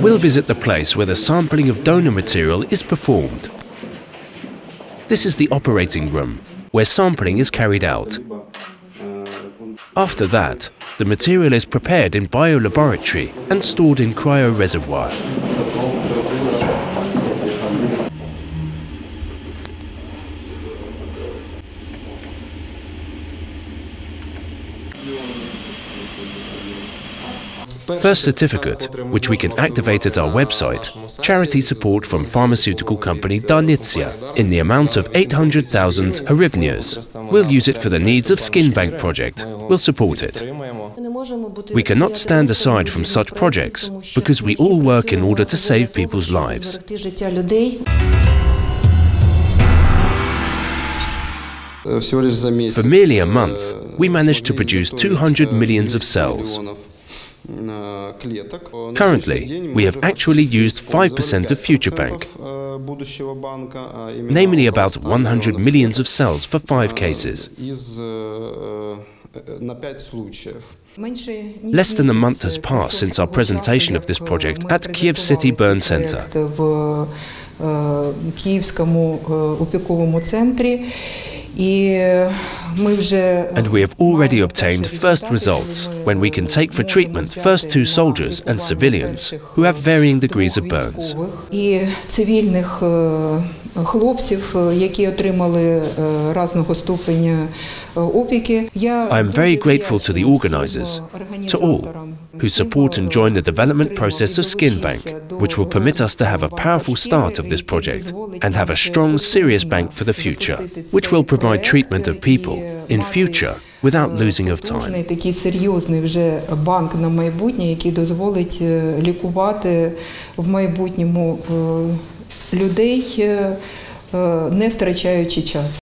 We'll visit the place where the sampling of donor material is performed. This is the operating room, where sampling is carried out. After that, the material is prepared in biolaboratory and stored in cryo-reservoir. First certificate, which we can activate at our website, charity support from pharmaceutical company Darnitsia in the amount of 800,000 hryvnias. We'll use it for the needs of Skin Bank project. We'll support it. We cannot stand aside from such projects because we all work in order to save people's lives. For merely a month, we managed to produce 200 millions of cells. Currently, we have actually used 5% of Future Bank, namely about 100 millions of cells for five cases. Less than a month has passed since our presentation of this project at Kiev City Burn Center. And we have already obtained first results when we can take for treatment first two soldiers and civilians who have varying degrees of burns. I am very grateful to the organizers, to all, who support and join the development process of Skin Bank, which will permit us to have a powerful start of this project and have a strong, serious bank for the future, which will provide treatment of people in future without losing of time. такий серйозний вже банк на майбутнє, який дозволить лікувати в майбутньому людей, не втрачаючи час.